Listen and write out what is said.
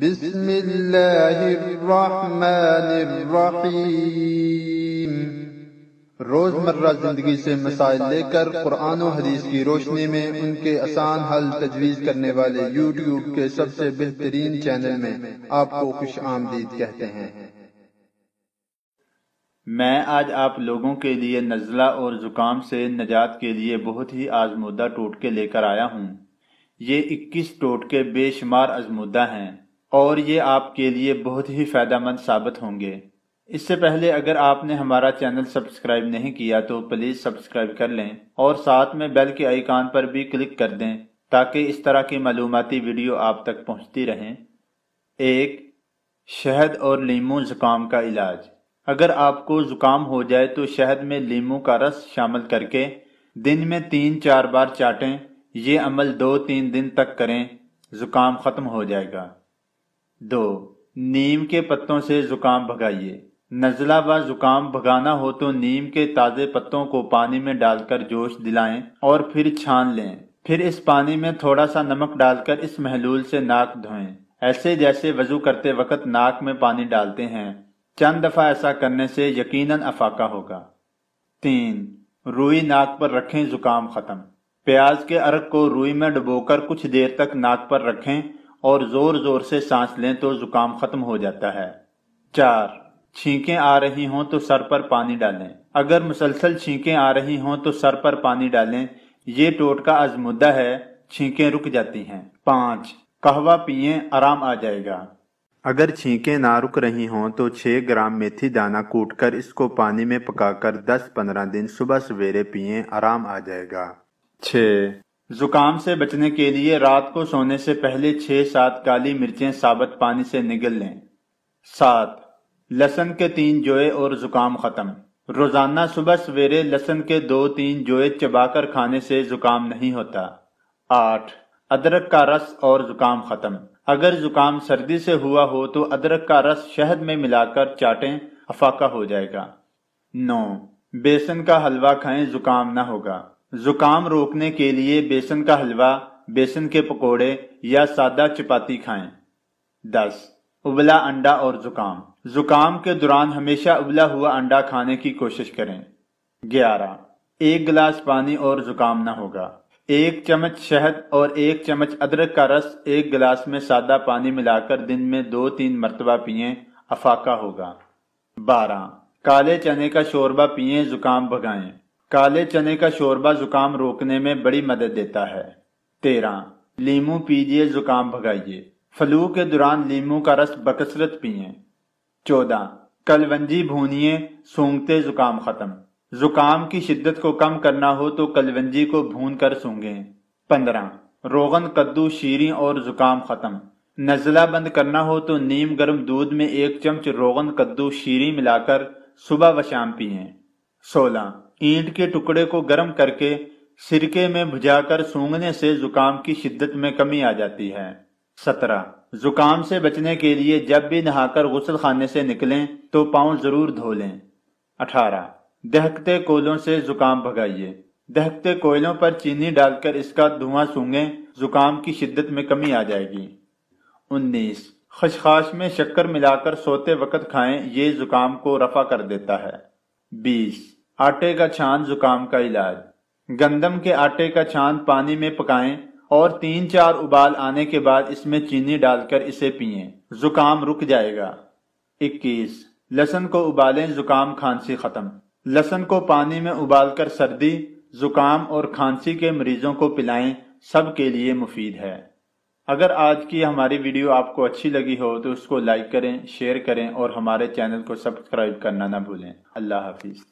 बिस्मिल्लाहिर्रहमानिर्रहीम। रोज़मर्रा ज़िंदगी से मसाइल लेकर कुरान और हदीस की रोशनी में उनके आसान हल तजवीज करने वाले यूट्यूब के सबसे बेहतरीन चैनल में आपको खुश आमदीद कहते हैं। मैं आज आप लोगों के लिए नज़ला और ज़ुकाम से नजात के लिए बहुत ही आजमुदा टोटके लेकर आया हूँ। ये 21 टोटके बेशुमार आजमूदा हैं। और ये आपके लिए बहुत ही फ़ायदेमंद साबित होंगे। इससे पहले अगर आपने हमारा चैनल सब्सक्राइब नहीं किया तो प्लीज़ सब्सक्राइब कर लें और साथ में बेल के आइकान पर भी क्लिक कर दें, ताकि इस तरह की मालूमती वीडियो आप तक पहुँचती रहें। एक, शहद और लीमू ज़ुकाम का इलाज। अगर आपको जुकाम हो जाए तो शहद में लीमू का रस शामिल करके दिन में तीन चार बार चाटें। ये अमल दो तीन दिन तक करें, जुकाम खत्म हो जाएगा। दो, नीम के पत्तों से जुकाम भगाइए। नजला व जुकाम भगाना हो तो नीम के ताज़े पत्तों को पानी में डालकर जोश दिलाएँ और फिर छान लें। फिर इस पानी में थोड़ा सा नमक डालकर इस महलूल से नाक धोएँ। ऐसे जैसे वज़ू करते वक्त नाक में पानी डालते हैं। चंद दफ़ा ऐसा करने से यकीनन अफाका होगा। तीन, रुई नाक पर रखें जुकाम खत्म। प्याज के अर्क को रुई में डुबोकर कुछ देर तक नाक पर रखें और ज़ोर ज़ोर से सांस लें तो जुकाम खत्म हो जाता है। चार, छींकें आ रही हों तो सर पर पानी डालें। अगर मुसलसल छींकें आ रही हों तो सर पर पानी डालें। ये टोटका अजमुद्दा है, छींकें रुक जाती हैं। पाँच, कहवा पिए, आराम आ जाएगा। अगर छींकें ना रुक रही हों तो 6 ग्राम मेथी दाना कूटकर इसको पानी में पकाकर 10-15 दिन सुबह सवेरे पिए, आराम आ जाएगा। छः जुकाम से बचने के लिए रात को सोने से पहले छह सात काली मिर्चें साबुत पानी से निगल लें। सात लसन के तीन जोए और जुकाम खत्म। रोज़ाना सुबह सवेरे लसन के दो तीन जोए चबाकर खाने से जुकाम नहीं होता। आठ, अदरक का रस और जुकाम खत्म। अगर जुकाम सर्दी से हुआ हो तो अदरक का रस शहद में मिलाकर चाटें, अफाका हो जाएगा। नौ, बेसन का हलवा खाएँ, जुकाम न होगा। जुकाम रोकने के लिए बेसन का हलवा, बेसन के पकोड़े या सादा चपाती खाएँ। दस, उबला अंडा और जुकाम। जुकाम के दौरान हमेशा उबला हुआ अंडा खाने की कोशिश करें। ग्यारह, एक गिलास पानी और जुकाम न होगा। एक चम्मच शहद और एक चम्मच अदरक का रस एक गिलास में सादा पानी मिलाकर दिन में दो तीन मरतबा पिए, अफाका होगा। बारह, काले चने का शोरबा पिए, जुकाम भगाएँ। काले चने का शोरबा जुकाम रोकने में बड़ी मदद देता है। तेरह लीमू पीजिए, जुकाम भगाइए। फ्लू के दौरान लीमू का रस बकसरत पिए। चौदह। कलवंजी भूनिए, सूंघते जुकाम खत्म। जुकाम की शिद्दत को कम करना हो तो कलवंजी को भून कर सूँगे पंद्रह। रोगन, कद्दू, शीरी और जुकाम खत्म। नजला बंद करना हो तो नीम गर्म दूध में एक चम्मच रोगन, कद्दू, शीरी मिलाकर सुबह व शाम पिए। सोलह। ईंट के टुकड़े को गर्म करके सिरके में भुजाकर सूंघने से जुकाम की शिद्दत में कमी आ जाती है। सत्रह, जुकाम से बचने के लिए जब भी नहाकर गुसल खाने से निकलें तो पाँव ज़रूर धो लें। अठारह, दहकते कोयलों से जुकाम भगाइए। दहकते कोयलों पर चीनी डालकर इसका धुआँ सूंघे, जुकाम की शिद्दत में कमी आ जाएगी। उन्नीस, खशखाश में शक्कर मिलाकर सोते वक्त खाएँ, ये जुकाम को रफा कर देता है। बीस आटे का छान जुकाम का इलाज। गंदम के आटे का छान पानी में पकाएँ और तीन चार उबाल आने के बाद इसमें चीनी डालकर इसे पिए। जुकाम रुक जाएगा। इक्कीस। लहसुन को उबालें, जुकाम खांसी खत्म। लहसुन को पानी में उबालकर सर्दी, जुकाम और खांसी के मरीजों को पिलाएँ, सब के लिए मुफीद है। अगर आज की हमारी वीडियो आपको अच्छी लगी हो तो उसको लाइक करें, शेयर करें और हमारे चैनल को सब्सक्राइब करना ना भूलें। अल्लाह हाफिज़।